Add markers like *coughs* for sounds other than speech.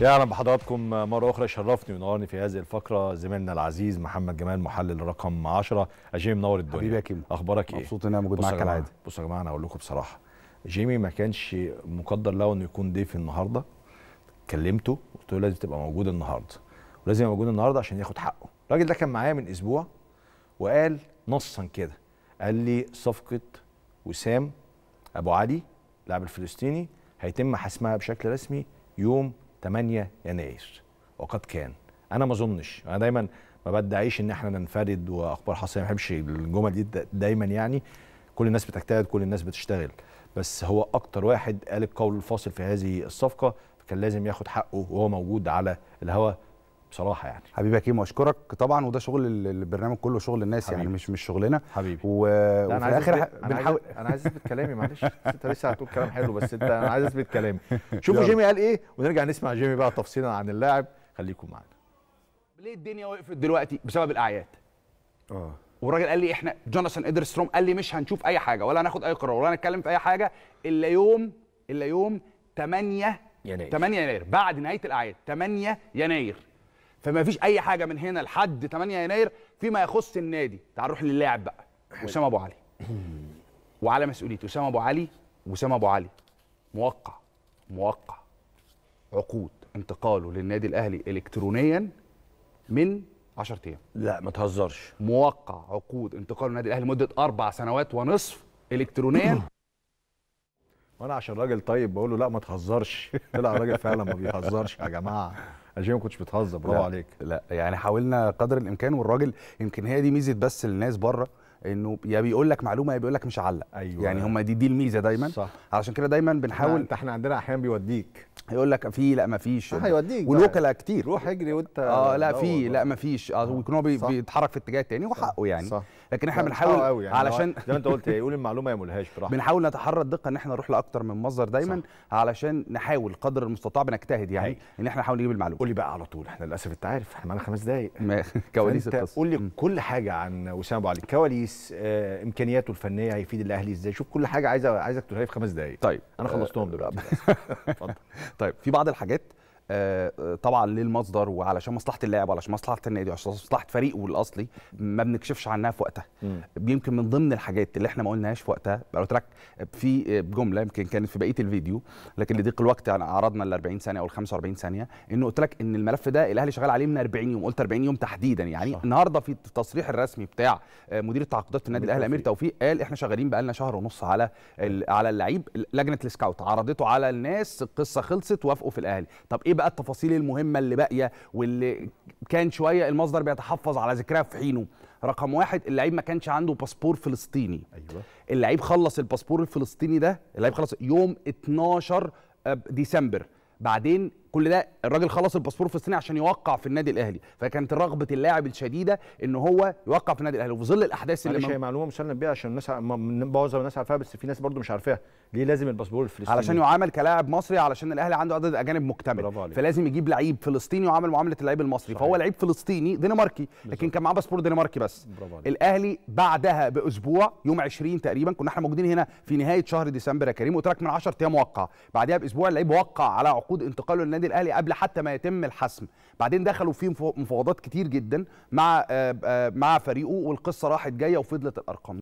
يا أهلا بحضراتكم مرة أخرى شرفني ونورني في هذه الفقرة. زميلنا العزيز محمد جمال محلل رقم 10 جيمي منور الدنيا. حبيبي يا كيمو. أخبارك إيه؟ مبسوط إن أنا موجود معاك كالعاده بصوا يا جماعة أنا هقول لكم بصراحة. جيمي ما كانش مقدر له إنه يكون ضيف النهارده. كلمته قلت له لازم تبقى موجود النهارده. ولازم يبقى موجود النهارده عشان ياخد حقه. الراجل ده كان معايا من أسبوع وقال نصا كده. قال لي صفقة وسام أبو علي اللاعب الفلسطيني هيتم حسمها بشكل رسمي يوم 8 يناير. وقد كان. أنا ما أظنش. أنا دايما ما بدعيش إن إحنا ننفرد وأخبار حصرية. ما بحبش الجمل دي دا- دايما يعني. كل الناس بتجتهد كل الناس بتشتغل. بس هو أكتر واحد قال القول الفاصل في هذه الصفقة فكان لازم ياخد حقه وهو موجود على الهوا بصراحة يعني. حبيبي يا كيمو أشكرك طبعا وده شغل ال- البرنامج كله شغل الناس يعني حبيبي. مش مش شغلنا. حبيبي. و... وفي أنا عايز الآخر أثبت- أنا عايز بنحاول. أنا عايز أثبت كلامي معلش. *laughs* أنت لسه هتقول كلام حلو بس أنت أنا عايز أثبت كلامي. شوفوا. جيمي قال إيه ونرجع نسمع جيمي بقى تفصيلا عن اللاعب. خليكم معانا. ليه الدنيا وقفت دلوقتي؟ بسبب الأعياد. آه. والراجل قال لي إحنا جوناثان ادرستروم قال لي مش هنشوف أي حاجة ولا هناخد أي قرار ولا هنتكلم في أي حاجة إلا يوم إلا يوم 8 يناير. 8 يناير بعد نهاية الأعياد 8 يناير. فما فيش أي حاجة من هنا لحد 8 يناير فيما يخص النادي. تعال نروح للاعب بقى وسام أبو علي. وعلى مسؤوليته وسام أبو علي وسام أبو علي. موقع موقع. عقود انتقاله للنادي الأهلي الكترونيا من 10 أيام. لا ما تهزرش. موقع عقود انتقال النادي الأهلي لمدة أربع سنوات ونصف الكترونيا. *coughs* وأنا عشان راجل طيب بقول له لا ما تهزرش. *laughs* طلع راجل فعلا ما بيهزرش يا جماعة. أنا جيمي ما كنتش بتهزر برافو عليك. لا يعني حاولنا قدر الإمكان والراجل يمكن هي دي ميزة بس الناس بره إنه يا بيقول لك معلومة يا بيقول لك مش هعلق أيوة. يعني هم دي دي الميزة دايما صح. علشان كده دايما بنحاول حاول إحنا عندنا أحيانا بيوديك يقول لك في لا ما فيش هيوديك والوكلاء كتير روح اجري وانت آه لا في. لا ما فيش آه ويكون هو بي- صح. بيتحرك في اتجاه تاني وحقه يعني صح. لكن إحنا بنحاول يعني علشان هو زي ما أنت قلت يقول المعلومة يا ملهاش براحته بنحاول نتحرى الدقة إن إحنا نروح لأكتر من مصدر دايما صح. علشان نحاول قدر المستطاع بنجتهد يعني هاي. إن إحنا نحاول نجيب المعلومة قول لي بقى على طول إحنا للأسف أنت عارف إحنا معانا خمس دقايق *laughs* كواليس القصة قول لي. كل حاجة عن وسام أبو علي كواليس آه، إمكانياته الفنية هيفيد الأهلي إزاي؟ شوف كل حاجة عايزة عايزك تقولها في خمس دقايق. طيب أنا خلصتهم دلوقتي. *laughs* اتفضل. طيب في بعض الحاجات طبعا للمصدر وعلشان مصلحة اللاعب وعلشان مصلحة النادي وعشان مصلحة فريقه الأصلي ما بنكشفش عنها في وقتها. مم. يمكن من ضمن الحاجات اللي إحنا ما قلناهاش في وقتها قلت لك في جملة يمكن كانت في بقية الفيديو لكن لضيق الوقت يعني عرضنا ال 40 ثانية أو ال 45 ثانية انه قلت لك إن الملف ده الأهلي شغال عليه من 40 يوم قلت 40 يوم تحديدا. يعني صح. النهارده في التصريح الرسمي بتاع آه، مدير التعاقدات في النادي الأهلي أمير توفيق. قال إحنا شغالين بقالنا شهر ونص على على اللعيب لجنة السكاوت. عرضته على الناس القصة خلصت وافقوا في الأهلي. طب إيه بقى التفاصيل المهمة اللي باقية واللي كان شوية المصدر بيتحفظ على ذكرها في حينه. رقم واحد اللعيب ما كانش عنده باسبور فلسطيني. أيوه. اللعيب خلص الباسبور الفلسطيني ده اللعيب خلص يوم 12 ديسمبر. بعدين كل ده الراجل خلص الباسبور الفلسطيني عشان يوقع في النادي الأهلي. فكانت رغبة اللاعب الشديدة إن هو يوقع في النادي الأهلي. وفي ظل الأحداث اللي معلش هي معلومة مسلم بيها عشان الناس ع- م- معظم الناس عارفاها بس في ناس برضو مش عارفاها. ليه لازم الباسبور الفلسطيني؟ علشان يعامل كلاعب مصري علشان الأهلي عنده عدد أجانب مكتمل. فلازم يجيب لعيب فلسطيني يعامل معاملة اللعيب المصري. صحيح. فهو لعيب فلسطيني دنماركي لكن كان معاه باسبور دنماركي بس. الأهلي بعدها بأسبوع يوم 20 تقريبا كنا إحنا موجودين هنا في نهاية شهر ديسمبر يا كريم قلت لك من 10 أيام موقع. بعدها بأسبوع اللعيب وقع على عقود انتقاله للنادي الأهلي قبل حتى ما يتم الحسم. بعدين دخلوا في مفاوضات كتير جدا مع آه، آه، مع فريقه والقصة راحت جاية وفضلت الأرقام.